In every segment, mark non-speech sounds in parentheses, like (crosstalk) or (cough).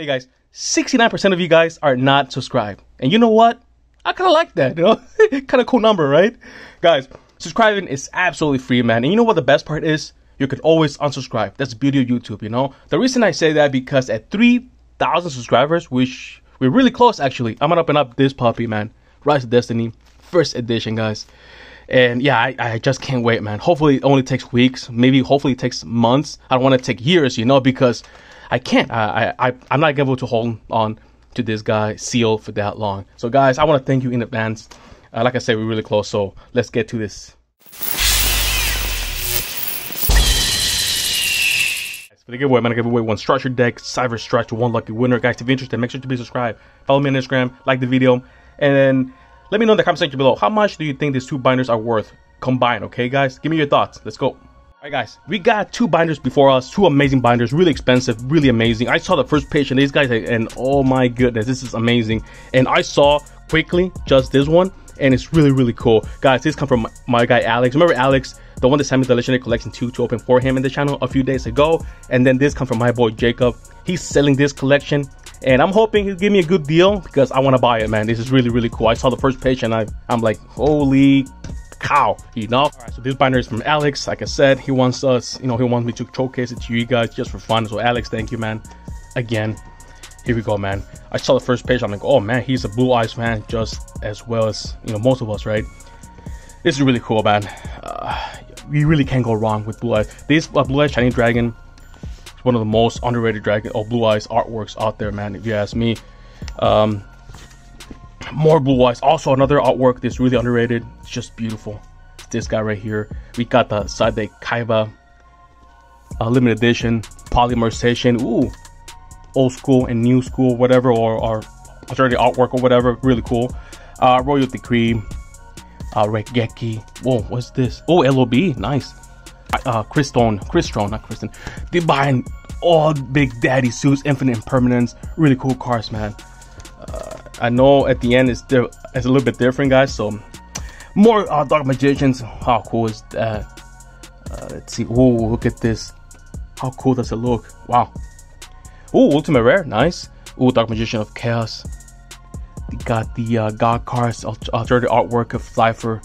Hey guys, 69% of you guys are not subscribed. And you know what? I kind of like that, you know? (laughs) kind of cool number, right? Guys, subscribing is absolutely free, man. And you know what the best part is? You can always unsubscribe. That's the beauty of YouTube, you know? The reason I say that because at 3,000 subscribers, which we're really close actually, I'm gonna open up this puppy, man. Rise of Destiny, first edition, guys. And yeah, I, I just can't wait, man. Hopefully it only takes weeks. Maybe hopefully it takes months. I don't want to take years, you know, because I can't. I, I, I'm not able to hold on to this guy seal for that long. So, guys, I want to thank you in advance. Uh, like I said, we're really close. So let's get to this. For the giveaway, I'm gonna give away one structured deck, Cyber Strike to one lucky winner. Guys, if you're interested, make sure to be subscribed. Follow me on Instagram, like the video, and then let me know in the comment section below how much do you think these two binders are worth combined. Okay, guys, give me your thoughts. Let's go. Alright guys, we got two binders before us, two amazing binders, really expensive, really amazing. I saw the first page and these guys and oh my goodness, this is amazing. And I saw quickly just this one and it's really really cool. Guys, this come from my guy Alex. Remember Alex, the one that sent me the Legendary Collection 2 to open for him in the channel a few days ago. And then this come from my boy Jacob. He's selling this collection and I'm hoping he'll give me a good deal because I want to buy it, man. This is really, really cool. I saw the first page and I, I'm like, holy cow, you know? All right, so this binder is from Alex. Like I said, he wants us, you know, he wants me to showcase it to you guys just for fun. So Alex, thank you, man. Again, here we go, man. I saw the first page. I'm like, oh man, he's a Blue Eyes fan just as well as, you know, most of us, right? This is really cool, man. Uh, you really can't go wrong with Blue Eyes. This uh, Blue Eyes Shining Dragon is one of the most underrated Dragon or Blue Eyes artworks out there, man, if you ask me. Um, more blue eyes. Also another artwork that's really underrated. It's just beautiful. This guy right here. We got the Side Kaiba uh, limited edition polymer polymerization ooh old school and new school whatever or, or alternative artwork or whatever. Really cool. Uh royal decree uh Raigeki. whoa what's this? Oh lob nice. Uh Crystone. Crystron not Kristen. Divine all big daddy suits infinite impermanence. Really cool cars man I know at the end it's it's a little bit different, guys. So more uh, Dark Magicians. How cool is that? Uh, let's see. Oh, look at this. How cool does it look? Wow. Oh, Ultimate Rare. Nice. Oh, Dark Magician of Chaos. We got the uh, God cards, alternative artwork of Slifer.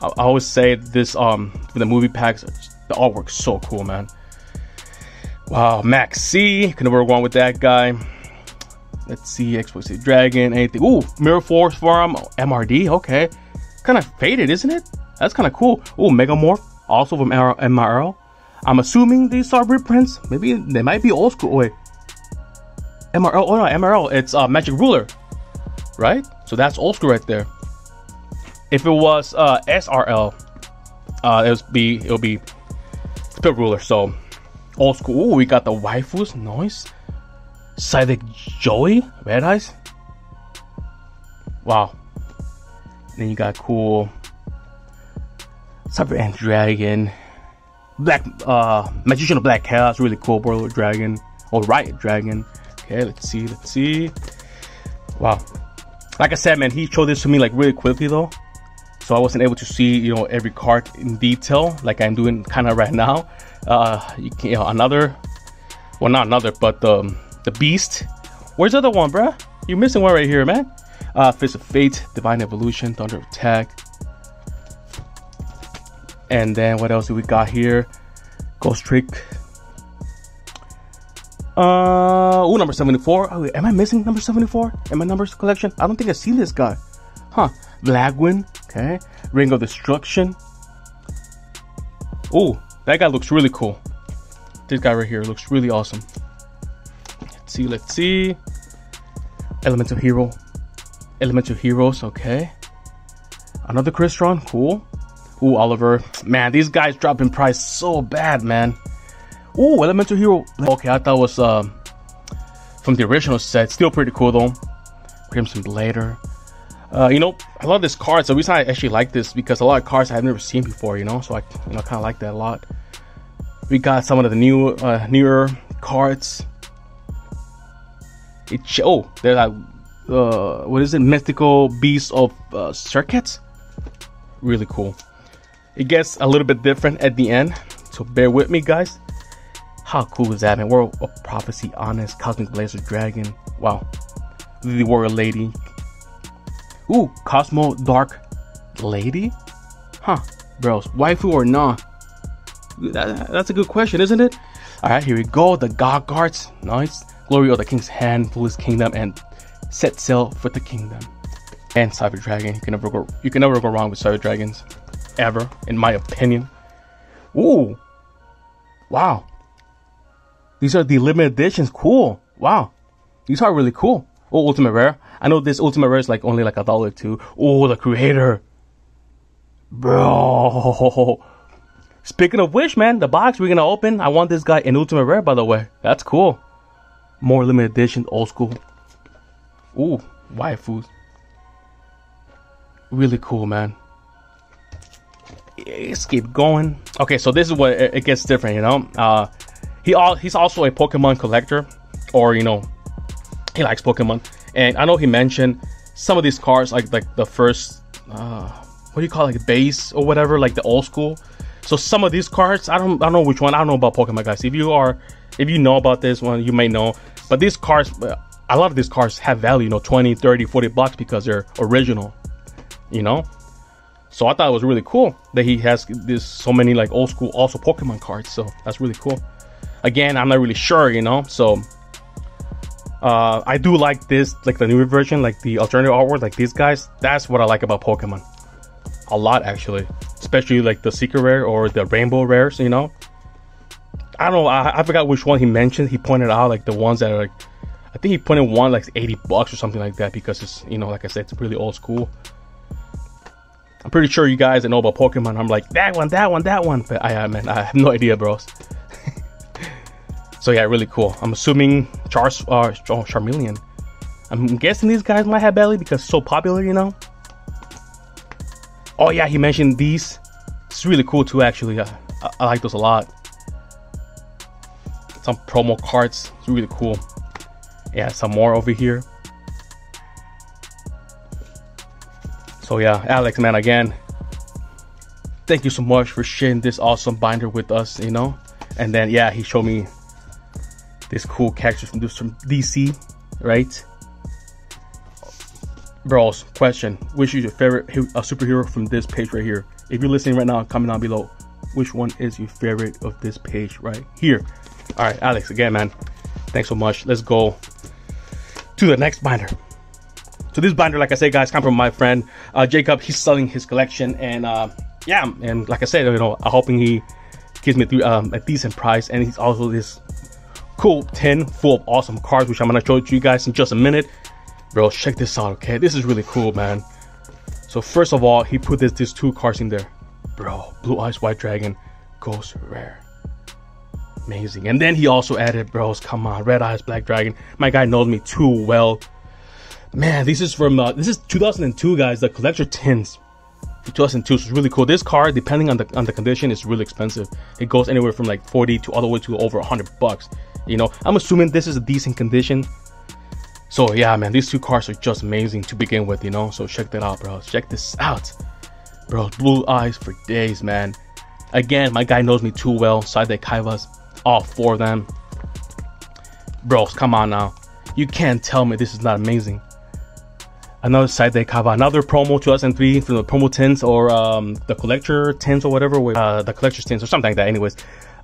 I, I always say this um for the movie packs, the artwork's so cool, man. Wow, Maxx C. Can never go on with that guy. Let's see, Explicit Dragon, anything. Ooh, Mirror Force Farm, MRD, okay. Kind of faded, isn't it? That's kind of cool. Ooh, Megamorph, also from MRL. I'm assuming these are reprints. Maybe they might be old school. Wait. MRL, oh no, MRL, it's uh, Magic Ruler, right? So that's old school right there. If it was uh, SRL, uh, it would be, it'll be Spirit Ruler, so old school. Ooh, we got the waifus, nice. Psychic Joey, Red Eyes. Wow. Then you got cool Cyber End Dragon. Black uh Magician of Black Chaos, really cool Borreload Dragon. Or Riot Dragon. Okay, let's see, let's see. Wow. Like I said, man, he showed this to me like really quickly though. So I wasn't able to see, you know, every card in detail like I'm doing kind of right now. Uh, you, can, you know, another, well, not another, but um, the Beast. Where's the other one, bruh? You're missing one right here, man. Uh, Fist of Fate, Divine Evolution, Thunder Attack. And then what else do we got here? Ghost Trick. Uh, oh, number 74. Oh, am I missing number 74 in my numbers collection? I don't think I've seen this guy. Huh. Vlagwin. Okay. Ring of Destruction. Oh, that guy looks really cool. This guy right here looks really awesome see, let's see. Elemental Hero. Elemental Heroes, okay. Another Crystron, cool. Ooh, Oliver. Man, these guys dropping price so bad, man. Ooh, Elemental Hero. Okay, I thought was um, from the original set. Still pretty cool though. Crimson Blader. Uh, you know, I love this card. So the reason I actually like this because a lot of cards I've never seen before, you know. So I, you know, kind of like that a lot. We got some of the new, uh, newer cards it oh they're like uh what is it mythical beast of uh, circuits really cool it gets a little bit different at the end so bear with me guys How cool is that, man? World of Prophecy, Honest, Cosmic Blazer, Dragon. Wow. The Warrior Lady. Ooh, Cosmo Dark Lady? Huh, bros. Waifu or nah? That, that's a good question, isn't it? Alright, here we go. The God Guards. Nice. Glory of the King's Hand, Fullest Kingdom, and Set Sail for the Kingdom. And Cyber Dragon. You can never go you can never go wrong with Cyber Dragons. Ever, in my opinion. Ooh. Wow. These are the limited editions. Cool. Wow. These are really cool. Oh, Ultimate Rare. I know this Ultimate Rare is like only like a dollar two. Oh, the creator. Bro. (laughs) Speaking of which, man, the box we're gonna open, I want this guy in Ultimate Rare, by the way. That's cool. More limited edition, old school. Ooh, waifus. Really cool, man. Let's keep going. Okay, so this is what it gets different, you know. Uh, he all he's also a Pokemon collector, or you know, he likes Pokemon. And I know he mentioned some of these cards, like like the first, uh, what do you call it, like base or whatever, like the old school. So some of these cards, I don't I don't know which one. I don't know about Pokemon guys. If you are, if you know about this one, you may know. But these cars, a lot of these cars have value, you know, 20, 30, 40 bucks because they're original, you know. So I thought it was really cool that he has this so many like old school also Pokemon cards. So that's really cool. Again, I'm not really sure, you know. So uh, I do like this, like the newer version, like the alternative artwork, like these guys. That's what I like about Pokemon. A lot, actually. Especially like the secret rare or the rainbow rares, you know. I don't know. I, I forgot which one he mentioned. He pointed out like the ones that are like, I think he pointed one like 80 bucks or something like that because it's, you know, like I said, it's really old school. I'm pretty sure you guys know about Pokemon, I'm like, that one, that one, that one. But I, man, I have no (laughs) idea, bros. So yeah, really cool. I'm assuming Char, uh, oh, Charmeleon. I'm guessing these guys might have belly because so popular, you know. Oh yeah, he mentioned these. It's really cool too, actually. I, I, I like those a lot. Some promo cards. It's really cool. Yeah, some more over here. So yeah, Alex, man, again, thank you so much for sharing this awesome binder with us, you know. And then yeah, he showed me this cool character from, from DC, right? Bros, question. Which is your favorite uh, superhero from this page right here? If you're listening right now, comment down below. Which one is your favorite of this page right here? All right, Alex, again, man. Thanks so much. Let's go to the next binder. So this binder, like I said, guys, come from my friend uh, Jacob. He's selling his collection, and uh, yeah, and like I said, you know, I'm hoping he gives me um, a decent price. And he's also this cool tin full of awesome cards, which I'm gonna show to you guys in just a minute. Bro, check this out, okay? This is really cool, man. So first of all, he put this these two cards in there. Bro, Blue Eyes White Dragon, Ghost Rare. Amazing. And then he also added, bros, come on, Red Eyes Black Dragon. My guy knows me too well. Man, this is from, uh, this is 2002, guys, the collector tins. 2002 so it's really cool. This card depending on the on the condition is really expensive. It goes anywhere from like 40 to all the way to over 100 bucks you know? I'm assuming this is a decent condition. So yeah man these two cards are just amazing to begin with you know? So check that out bro. Check this out. Bro blue eyes for days man. Again my guy knows me too well side deck Kaibas all four of them. Bros come on now. You can't tell me this is not amazing. Another side deck have another promo 2003 from the promo tins or um, the collector tins or whatever with uh, the collector's tins or something like that anyways.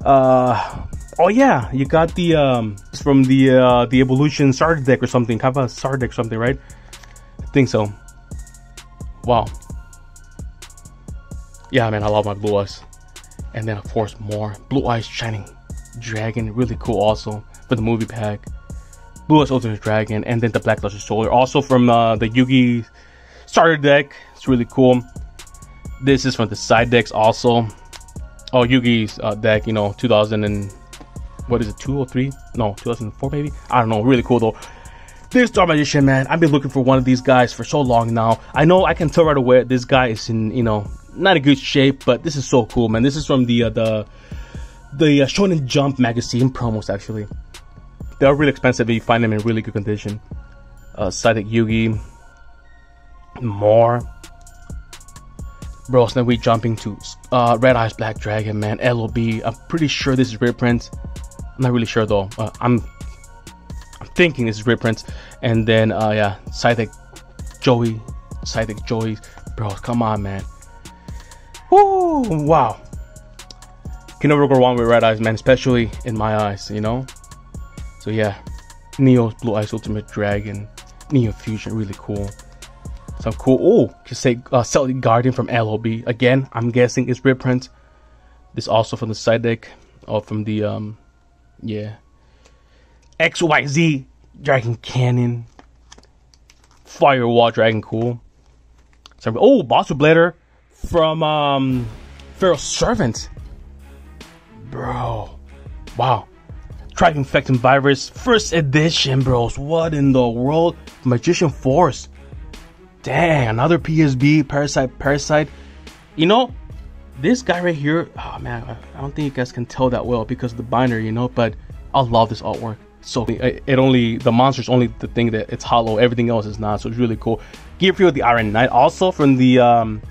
Uh, oh yeah you got the um, from the uh, the evolution starter deck or something have a starter deck or something right? I think so. Wow. Yeah man I love my blue eyes. And then of course more blue eyes shining dragon really cool also for the movie pack Blue Eyes Ultimate Dragon, and then the Black Luster Soldier. Also from uh, the Yugi starter deck. It's really cool. This is from the side decks also. Oh, Yugi's uh, deck, you know, 2000 and what is it, 203? No, 2004 maybe? I don't know. Really cool though. This Dark Magician, man, I've been looking for one of these guys for so long now. I know I can tell right away this guy is in, you know, not a good shape, but this is so cool, man. This is from the uh, the the uh, Shonen Jump magazine promos actually. They are really expensive, but you find them in really good condition. Uh, Psychic Yugi, more. Bro, so then we jumping to uh, Red Eyes Black Dragon, man. LOB. I'm pretty sure this is reprint. I'm not really sure though. Uh, I'm I'm thinking this is reprints. And then uh yeah, Psychic Joey, Psychic Joey, bro, come on, man. Woo! Wow. Can never go wrong with red eyes, man, especially in my eyes, you know? So yeah, Neo's Blue Eyes Ultimate Dragon, Neo Fusion, really cool. Some cool, oh, can say uh, Celtic Guardian from LOB. Again, I'm guessing it's reprint. This also from the side deck, or from the, um, yeah. XYZ Dragon Cannon. Firewall Dragon, cool. Some, oh, Buster Blader from, um, Pharaoh's Servant. Bro. Wow. Track Infecting Virus, first edition, bros. What in the world? Magician Force. Dang, another PSV, Parasite, Parasite. You know, this guy right here, oh man, I don't think you guys can tell that well because of the binder, you know, but I love this artwork. So it only, the monster's only the thing that it's hollow, everything else is not, so it's really cool. Gearfried the Iron Knight, also from the, um,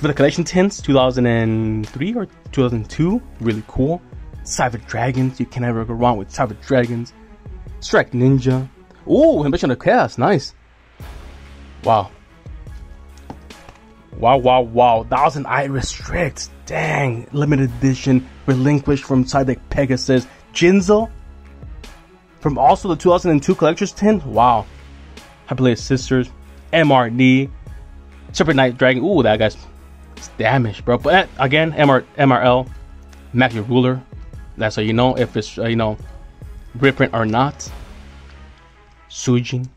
for the collection tints, 2003 or 2002, really cool. Cyber Dragons, you can never go wrong with Cyber Dragons. Strike Ninja. Ooh, Ambition of Chaos, nice. Wow. Wow, wow, wow. Thousand Eye Restrict. Dang. Limited edition. Relinquished from Psyduck Pegasus. Jinzo. From also the 2002 Collector's Tin. Wow. Harpie Lady Sisters. MRD. Super Knight Dragon. Ooh, that guy's damaged, bro. But again, MR, MRL. Magic Ruler. That's how you know if it's, uh, you know, reprint or not. Suijin.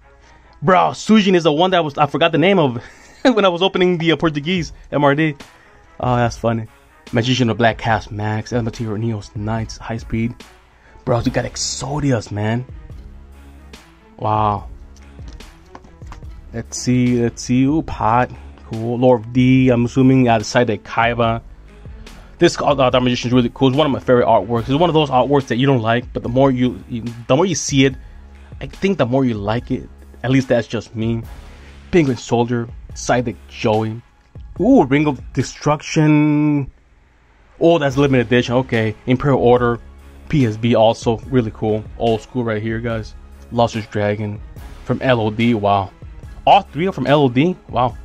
Bro, Suijin is the one that was, I forgot the name of (laughs) when I was opening the uh, Portuguese MRD. Oh, that's funny. Magician of Black Chaos MAX, Elemental Neos Knights, High Speed. Bro, you got Exodius, man. Wow. Let's see, let's see. Ooh, Pot. Cool. Lord of D, I'm assuming outside the Kaiba. This uh, Dark Magician is really cool. It's one of my favorite artworks. It's one of those artworks that you don't like, but the more you, you the more you see it, I think the more you like it. At least that's just me. Penguin Soldier, Psyduck Joey. Ooh, Ring of Destruction. Oh, that's limited edition. Okay, Imperial Order, PSV also really cool. Old school right here, guys. Lustrous Dragon from LOD. Wow, all three are from LOD. Wow.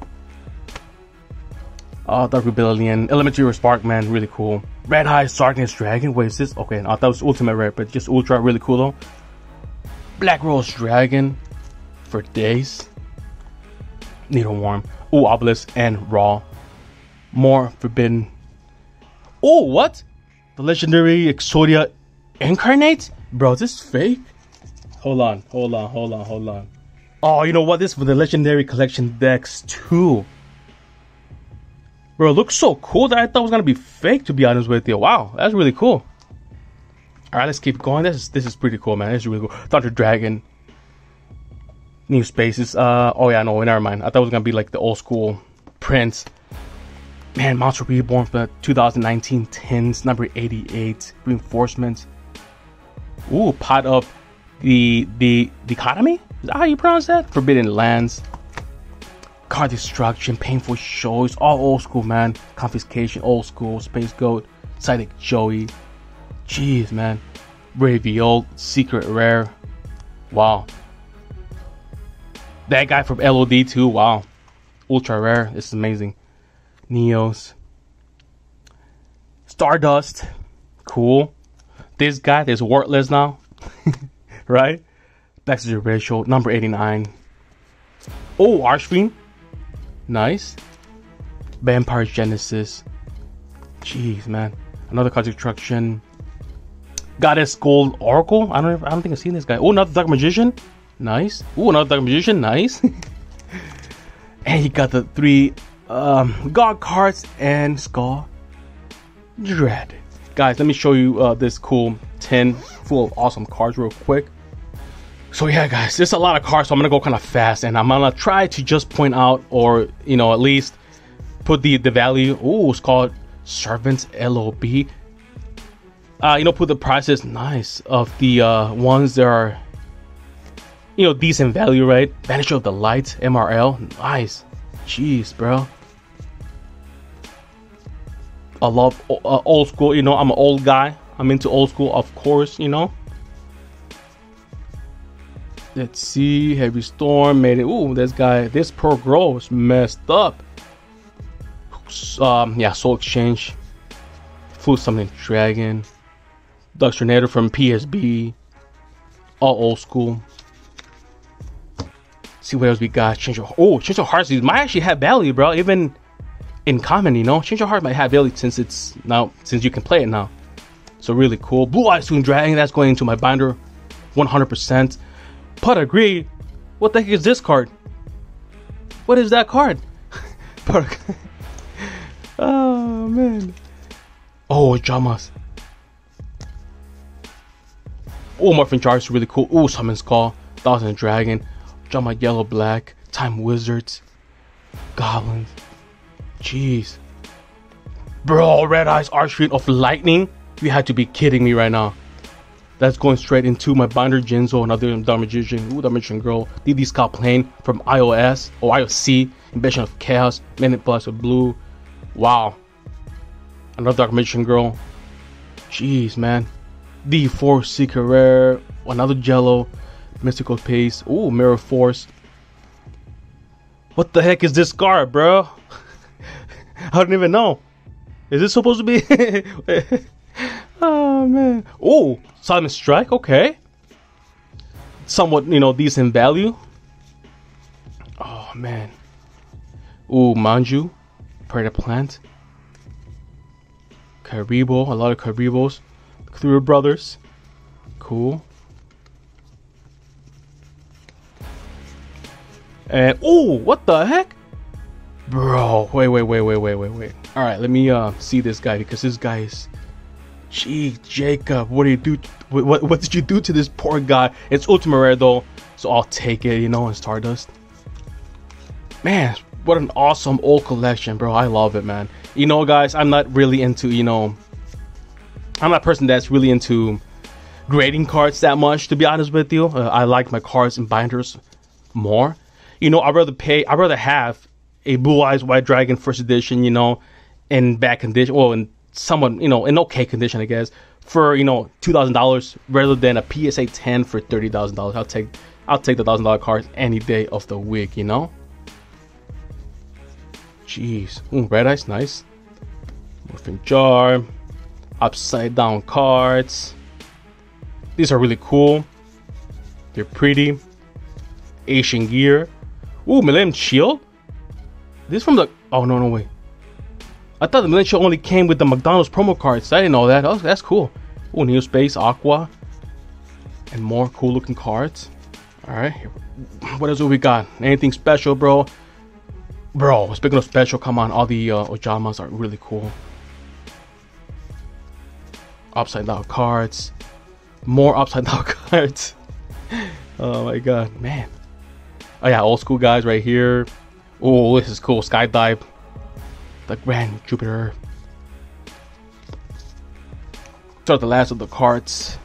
Uh, Dark Rebellion, Elementary Sparkman, really cool. Red Eyes Darkness Dragon, wait, is this? Okay, I thought it was Ultimate Rare, but just Ultra, really cool though. Black Rose Dragon for days. Needle Worm, Ooh, Obelisk, and Ra. More Forbidden. Oh, what? The legendary Exodia Incarnate? Bro, is this fake? Hold on, hold on, hold on, hold on. Oh, you know what? This for the legendary collection decks too. Bro, it looks so cool that I thought it was gonna be fake. To be honest with you, wow, that's really cool. All right, let's keep going. This is this is pretty cool, man. This is really cool. Thunder Dragon, new spaces. Uh, oh yeah, no, never mind. I thought it was gonna be like the old school Prince. Man, Monster Reborn the 2019 tins, number 88, reinforcements. Ooh, pot of the the dichotomy. Is that how you pronounce that? Forbidden Lands. Card Destruction, Painful Choice, all old school, man. Confiscation, old school, Scapegoat, Psychic Joey. Jeez, man. Revealed, Secret Rare. Wow. That guy from LOD too, wow. Ultra Rare, this is amazing. Neos. Stardust, cool. This guy is worthless now, (laughs) right? Back to the ratio, number 89. Oh, Archfiend, Nice. Vampire Genesis. Jeez, man. Another card destruction. Goddess Gold Oracle. I don't. I don't think I've seen this guy. Oh, another Dark Magician. Nice. Oh, another Dark Magician. Nice. (laughs) and he got the three um, God cards and Skull Dread. Guys, let me show you uh, this cool 10 full of awesome cards real quick. So yeah, guys, there's a lot of cars, so I'm gonna go kind of fast, and I'm gonna try to just point out, or you know, at least put the the value. Oh, it's called Servants LOB. Uh, you know, put the prices nice of the uh, ones that are, you know, decent value, right? Vanisher of the Light MRL, nice. Jeez, bro. I love uh, old school. You know, I'm an old guy. I'm into old school, of course. You know Let's see. Heavy Storm made it. Ooh, this guy, this poor girl was messed up. Um, yeah, Soul Exchange. Flew something Dragon. Dust Tornado from PSV. All old school. see what else we got. Change your oh, change your hearts. These might actually have value, bro. Even in common, you know, change your heart might have value since it's now since you can play it now. So really cool. Blue Eyes Toon Dragon. That's going into my binder, 100%. But agree. What the heck is this card? What is that card? (laughs) (laughs) oh man. Oh, Jamas. Oh, Morphin Charge is really cool. Oh, Summon's Call, Thousand Dragon, Jama Yellow Black, Time Wizards, Goblins. Jeez. Bro, Red Eyes Archfiend of Lightning? You had to be kidding me right now. That's going straight into my binder Jinzo, another Dark Magician, Ooh, Dark Magician Girl, DD Scout Plane from iOS or IOC, Invasion of Chaos, Minute Plus of Blue. Wow. Another Dark Magician Girl. Jeez, man. D4 Secret Rare, another Jello, Mystical Pace, ooh, Mirror Force. What the heck is this card, bro? (laughs) I don't even know. Is this supposed to be? (laughs) oh man. Oh, Silent Strike. Okay. Somewhat, you know, decent value. Oh man. Ooh, Manju, Predator Plant. Kuriboh, a lot of Kuribohs. Through Brothers. Cool. And oh, what the heck? Bro, wait, wait, wait, wait, wait, wait, wait. All right, let me uh see this guy because this guy is. Gee, Jacob, what did you do? What, what, did you do to this poor guy? It's ultra rare though, so I'll take it. You know, in Stardust. Man, what an awesome old collection, bro. I love it, man. You know, guys, I'm not really into you know. I'm not a person that's really into grading cards that much. To be honest with you, uh, I like my cards and binders more. You know, I'd rather pay. I'd rather have a Blue Eyes White Dragon first edition, you know, in bad condition, well, in somewhat, you know, in okay condition, I guess, for you know two thousand dollars rather than a PSA ten for thirty thousand dollars. I'll take I'll take the thousand dollar card any day of the week, you know. Jeez, Ooh, red eyes, nice. Morphing Jar, upside down cards. These are really cool. They're pretty. Ancient Gear. Ooh, Millennium Shield. This from the. Oh no no wait. I thought the Millennium only came with the McDonald's promo cards. I didn't know that. Oh, that's cool. Oh, Neo Space, Aqua, and more cool looking cards. All right, what else do we got? Anything special, bro? Bro, speaking of special, come on, all the uh, Ojamas are really cool. Upside down cards, more upside down (laughs) cards. oh my god, man. Oh yeah, old school guys right here. Oh, this is cool. Skydive. The Grand Jupiter. Start the last of the carts.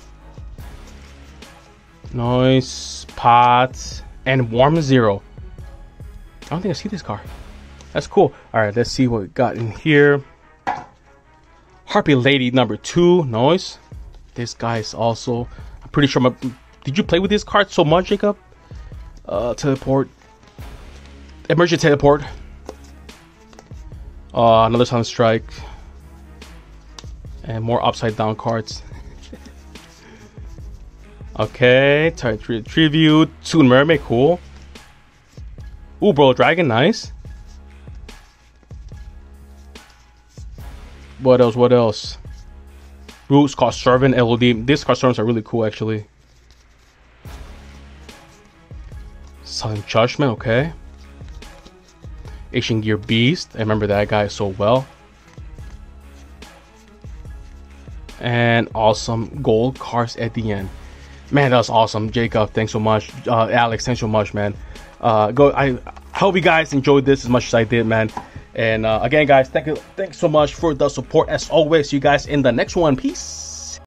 Nice. Pots. And Warm Zero. I don't think I see this car. That's cool. Alright, let's see what we got in here. Harpy Lady number two. Nice. This guy is also... I'm pretty sure my... Did you play with this card so much, Jacob? Uh, teleport. Emergent teleport. Uh, another Sun Strike. And more upside down cards. okay, Tide Tribute. Toon Mermaid, cool. Ooh, bro, Dragon, nice. What else? What else? Roots, Cost Servant, LOD. These card servants are really cool, actually. Sun Judgment, okay. Ancient Gear Beast. I remember that guy so well. And awesome gold cars at the end. Man, that was awesome. Jacob, thanks so much. Uh, Alex, thanks so much, man. Uh, go. I hope you guys enjoyed this as much as I did, man. And uh, again, guys, thank you, thanks so much for the support as always. You guys in the next one. Peace.